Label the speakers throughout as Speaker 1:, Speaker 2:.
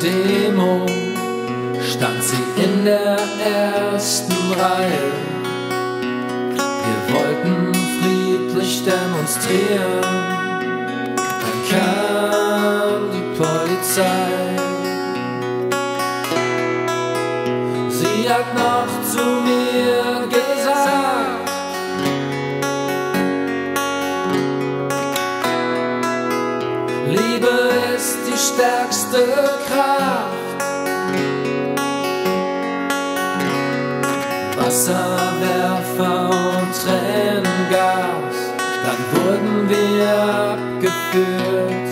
Speaker 1: Demo stand sie in der ersten Reihe. Wir wollten friedlich demonstrieren, dann kam die Polizei. Sie hat noch zu mir stärkste Kraft. Wasserwerfer und Tränengas, dann wurden wir abgeführt.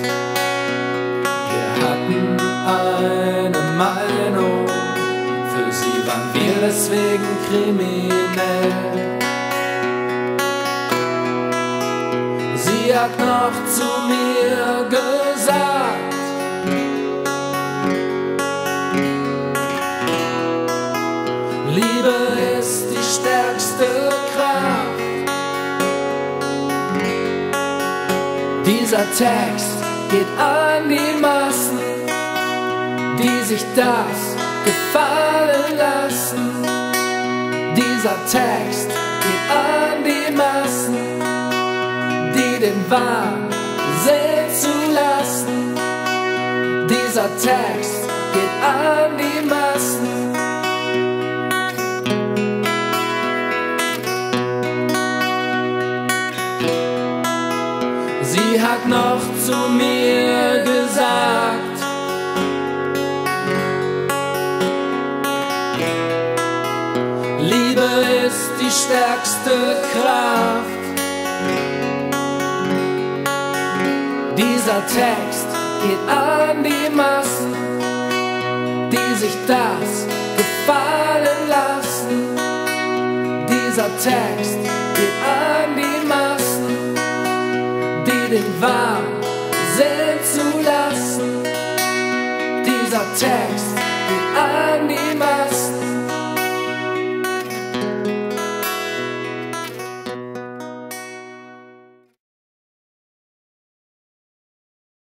Speaker 1: Wir hatten eine Meinung, für sie waren wir deswegen kriminell. Sie hat noch zu mir gesagt, Liebe ist die stärkste Kraft. Dieser Text geht an die Massen, die sich das gefallen lassen. Dieser Text geht an die Massen, die den Wahnsinn zulassen. Dieser Text geht an die Massen. Sie hat noch zu mir gesagt, Liebe ist die stärkste Kraft. Dieser Text geht an die Massen, die sich das gefallen lassen. Dieser Text geht an die Massen, die den warm sind zu. Dieser Text